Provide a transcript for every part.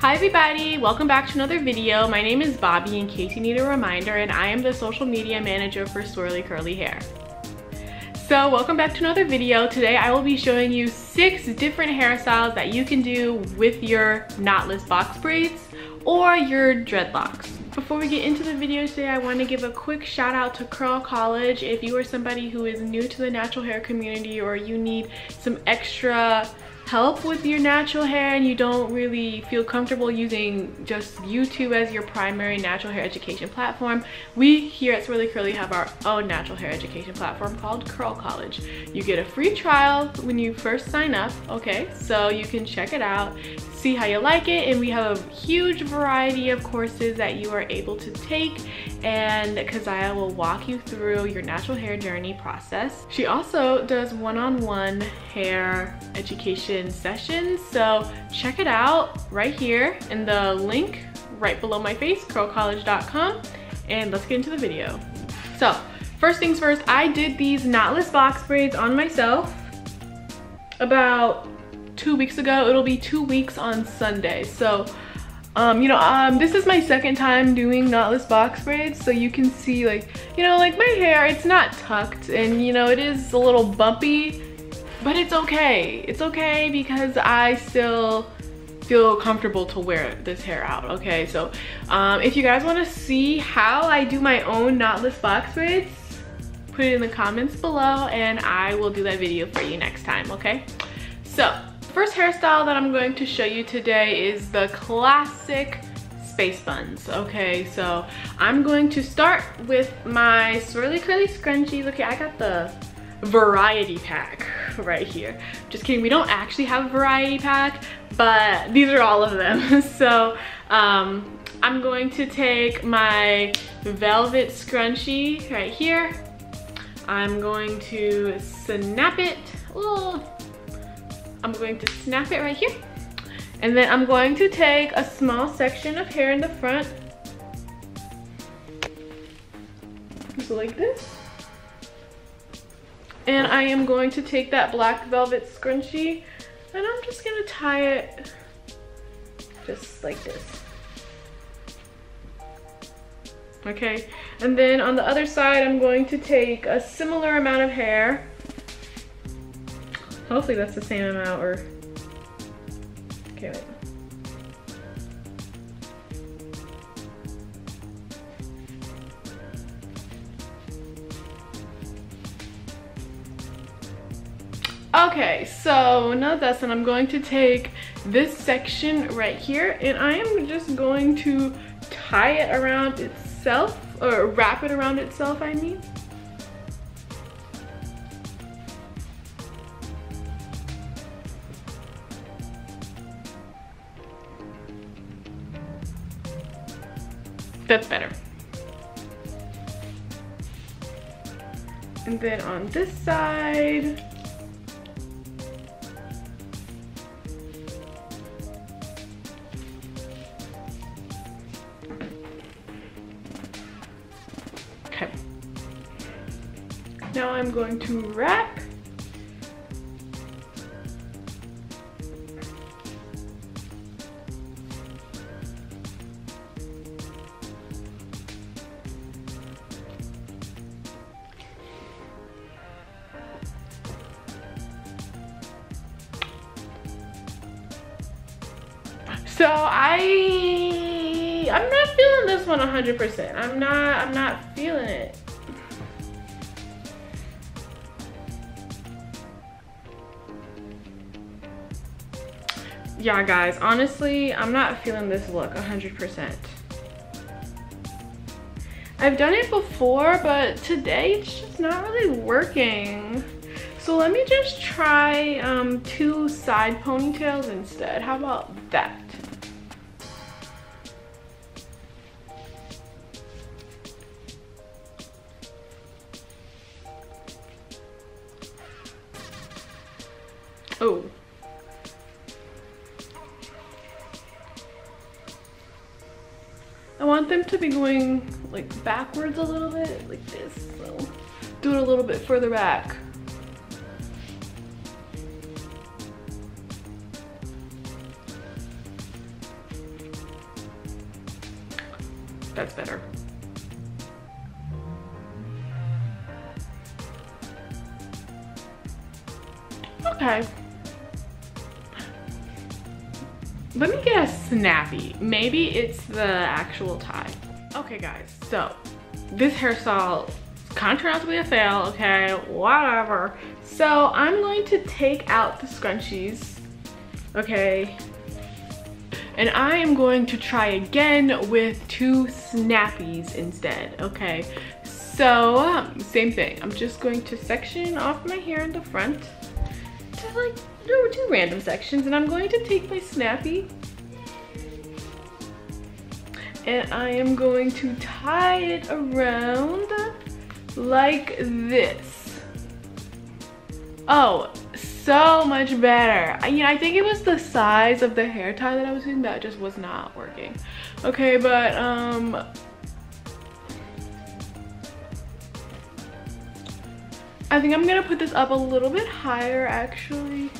Hi everybody, welcome back to another video. My name is Bobbi in case you need a reminder and I am the social media manager for Swirly Curly Hair. So welcome back to another video. Today I will be showing you six different hairstyles that you can do with your knotless box braids or your dreadlocks. Before we get into the video today, I want to give a quick shout out to Curl College. If you are somebody who is new to the natural hair community or you need some extra help with your natural hair and you don't really feel comfortable using just YouTube as your primary natural hair education platform, we here at Swirly Curly have our own natural hair education platform called Curl College. You get a free trial when you first sign up, okay? So you can check it out, see how you like it, and we have a huge variety of courses that you are able to take and Keziah will walk you through your natural hair journey process. She also does one-on-one -on -one hair education sessions, so check it out right here in the link right below my face, curlcollege.com, and let's get into the video. So, first things first, I did these knotless box braids on myself about two weeks ago. It'll be two weeks on Sunday. So um, you know, um, this is my second time doing knotless box braids, so you can see like, you know, like my hair, it's not tucked and you know, it is a little bumpy, but it's okay. It's okay because I still feel comfortable to wear this hair out, okay? So um, if you guys wanna see how I do my own knotless box braids, put it in the comments below and I will do that video for you next time, okay? So First hairstyle that I'm going to show you today is the classic space buns. Okay, so I'm going to start with my swirly curly scrunchie. Look I got the variety pack right here. Just kidding, we don't actually have a variety pack, but these are all of them. so um, I'm going to take my velvet scrunchie right here. I'm going to snap it. Ooh, I'm going to snap it right here. And then I'm going to take a small section of hair in the front. Just like this. And I am going to take that black velvet scrunchie and I'm just gonna tie it just like this. Okay, and then on the other side, I'm going to take a similar amount of hair Hopefully that's the same amount or, okay wait. Okay, so now that's done, I'm going to take this section right here and I am just going to tie it around itself or wrap it around itself, I mean. That's better. And then on this side, okay. Now I'm going to wrap So I, I'm not feeling this one 100%. I'm not, I'm not feeling it. Yeah, guys, honestly, I'm not feeling this look 100%. I've done it before, but today it's just not really working. So let me just try um, two side ponytails instead. How about that? Them to be going like backwards a little bit, like this. So do it a little bit further back. that's better. Okay. Let me a snappy. Maybe it's the actual tie. Okay guys, so this hairstyle be a fail, okay, whatever. So I'm going to take out the scrunchies, okay, and I am going to try again with two snappies instead, okay? So, um, same thing. I'm just going to section off my hair in the front to like do two random sections and I'm going to take my snappy and I am going to tie it around like this. Oh, so much better. I, know, I think it was the size of the hair tie that I was using that just was not working. Okay, but um, I think I'm gonna put this up a little bit higher actually.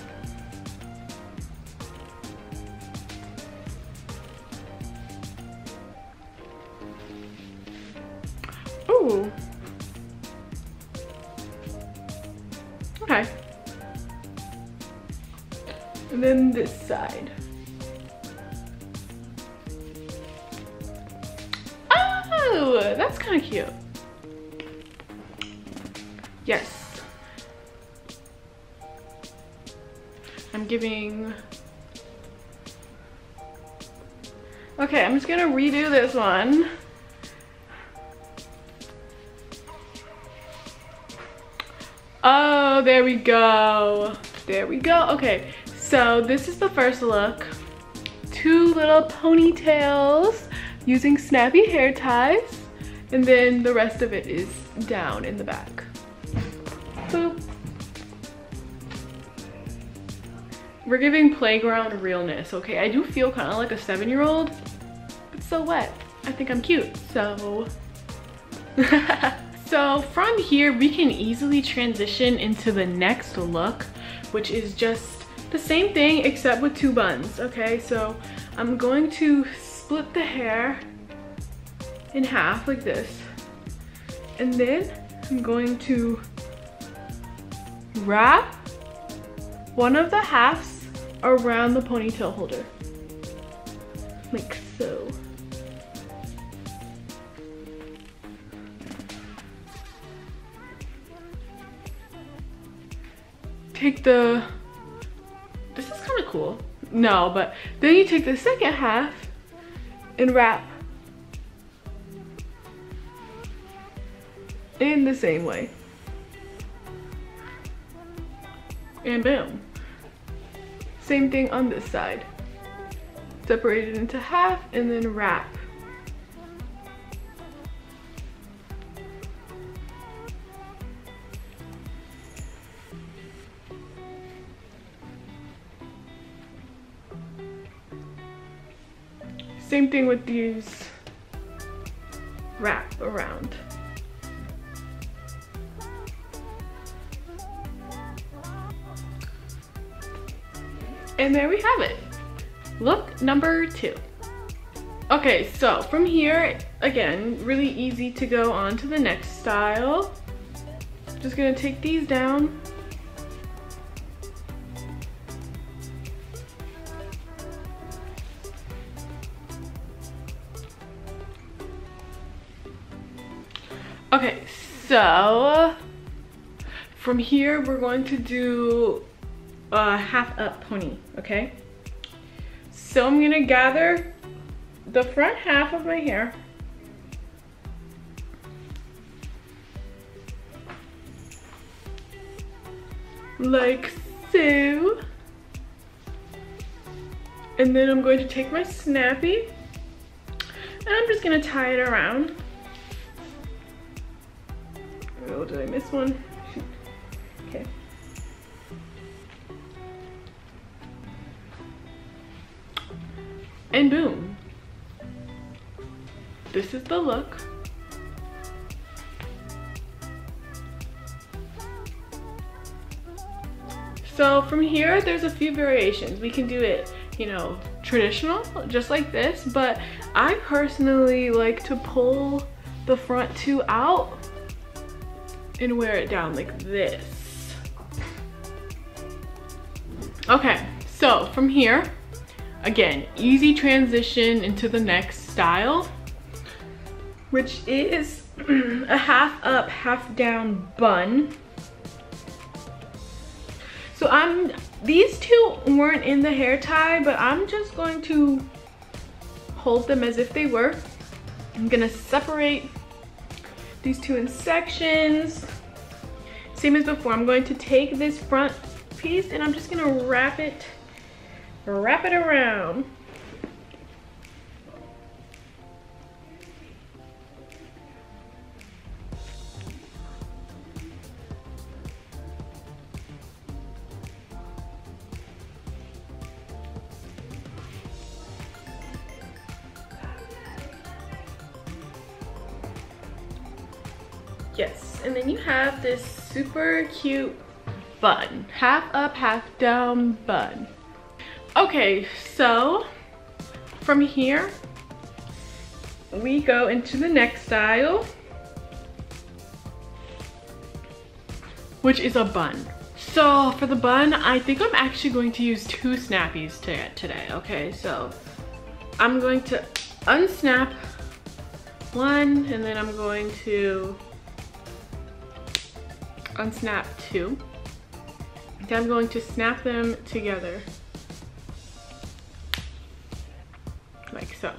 This side. Oh, that's kind of cute. Yes. I'm giving... Okay, I'm just gonna redo this one. Oh, there we go. There we go. Okay, so this is the first look. Two little ponytails using snappy hair ties. And then the rest of it is down in the back. Boop. We're giving playground realness, okay? I do feel kind of like a seven-year-old, but so what? I think I'm cute, so... so from here, we can easily transition into the next look, which is just the same thing except with two buns, okay? So I'm going to split the hair in half like this. And then I'm going to wrap one of the halves around the ponytail holder. Like so. Take the cool. No, but then you take the second half and wrap in the same way. And boom. Same thing on this side. Separate it into half and then wrap. Same thing with these wrap around. And there we have it. Look number two. Okay, so from here, again, really easy to go on to the next style. Just gonna take these down so from here we're going to do a half up pony, okay? So I'm gonna gather the front half of my hair like so. And then I'm going to take my snappy and I'm just gonna tie it around. Did I miss one? Okay. And boom. This is the look. So from here, there's a few variations. We can do it, you know, traditional, just like this, but I personally like to pull the front two out and wear it down like this. Okay, so from here, again, easy transition into the next style, which is a half up, half down bun. So I'm, these two weren't in the hair tie, but I'm just going to hold them as if they were. I'm gonna separate these two in sections. Same as before, I'm going to take this front piece and I'm just gonna wrap it, wrap it around. Yes, and then you have this super cute bun. Half up, half down bun. Okay, so from here, we go into the next style, which is a bun. So for the bun, I think I'm actually going to use two snappies today, okay? So I'm going to unsnap one and then I'm going to unsnap two. Then I'm going to snap them together. Like so.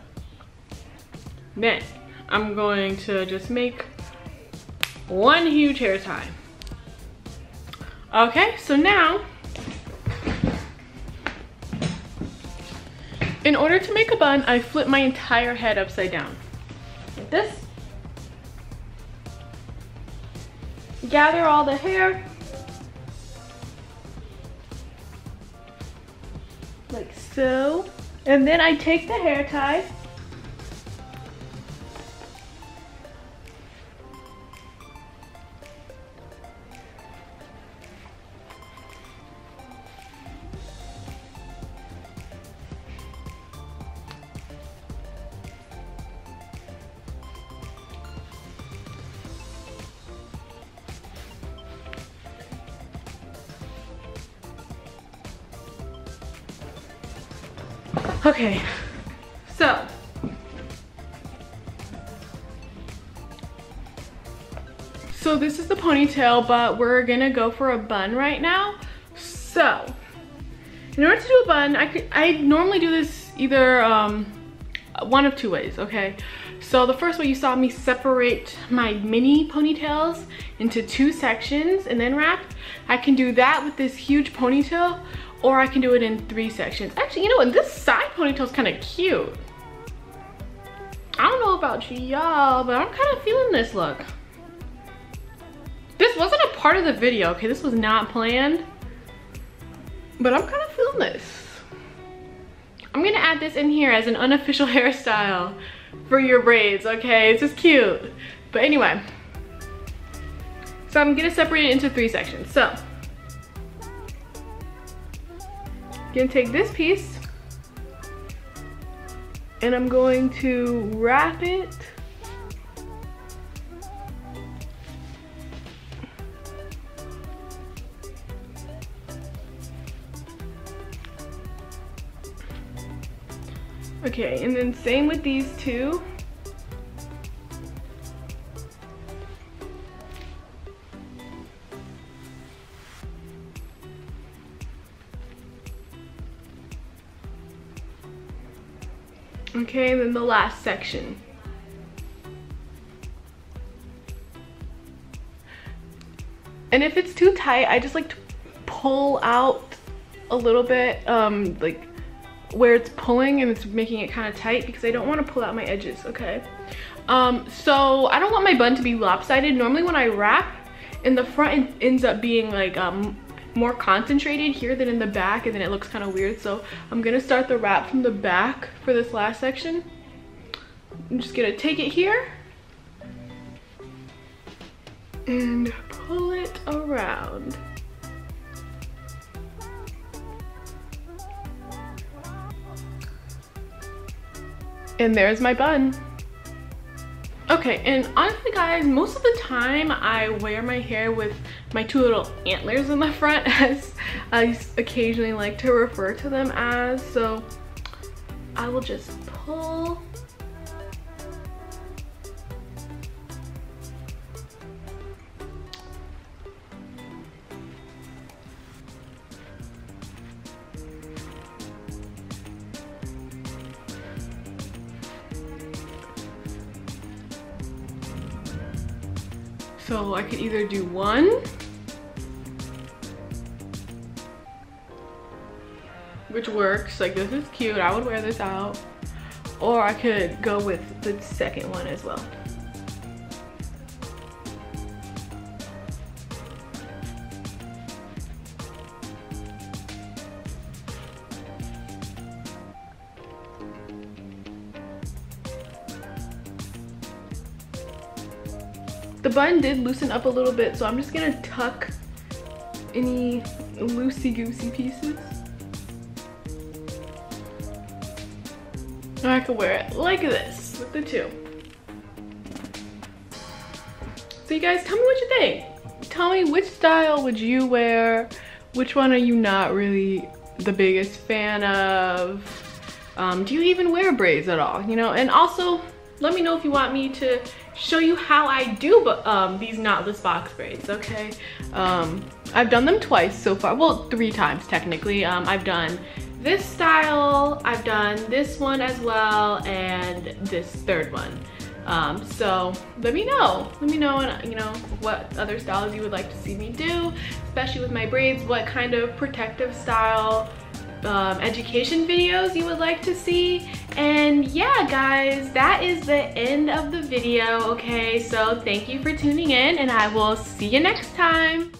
Then I'm going to just make one huge hair tie. Okay, so now, in order to make a bun, I flip my entire head upside down. Like this. Gather all the hair like so. And then I take the hair tie Okay, so. So this is the ponytail, but we're gonna go for a bun right now. So, in order to do a bun, I, could, I normally do this either um, one of two ways, okay? So the first way you saw me separate my mini ponytails into two sections and then wrap. I can do that with this huge ponytail or I can do it in three sections. Actually, you know what? This side ponytail is kind of cute. I don't know about y'all, but I'm kind of feeling this look. This wasn't a part of the video, okay? This was not planned. But I'm kind of feeling this. I'm gonna add this in here as an unofficial hairstyle for your braids, okay? It's just cute. But anyway, so I'm gonna separate it into three sections. So, gonna take this piece and I'm going to wrap it Okay, and then same with these two. Then the last section. And if it's too tight, I just like to pull out a little bit, um, like where it's pulling and it's making it kind of tight because I don't want to pull out my edges, okay? Um, so I don't want my bun to be lopsided. Normally when I wrap, in the front it ends up being like um, more concentrated here than in the back and then it looks kind of weird. So I'm gonna start the wrap from the back for this last section. I'm just gonna take it here and pull it around. And there's my bun. Okay, and honestly guys, most of the time I wear my hair with my two little antlers in the front as I occasionally like to refer to them as. So I will just pull So I could either do one which works, like this is cute, I would wear this out. Or I could go with the second one as well. The bun did loosen up a little bit, so I'm just gonna tuck any loosey-goosey pieces. Could wear it like this with the two. So you guys, tell me what you think. Tell me which style would you wear? Which one are you not really the biggest fan of? Um, do you even wear braids at all? You know, and also let me know if you want me to show you how I do um, these knotless box braids, okay? Um, I've done them twice so far, well, three times technically. Um, I've done this style, I've done this one as well, and this third one. Um, so let me know, let me know, and you know, what other styles you would like to see me do, especially with my braids, what kind of protective style um, education videos you would like to see. And yeah, guys, that is the end of the video, okay? So thank you for tuning in and I will see you next time.